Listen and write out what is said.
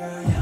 girl,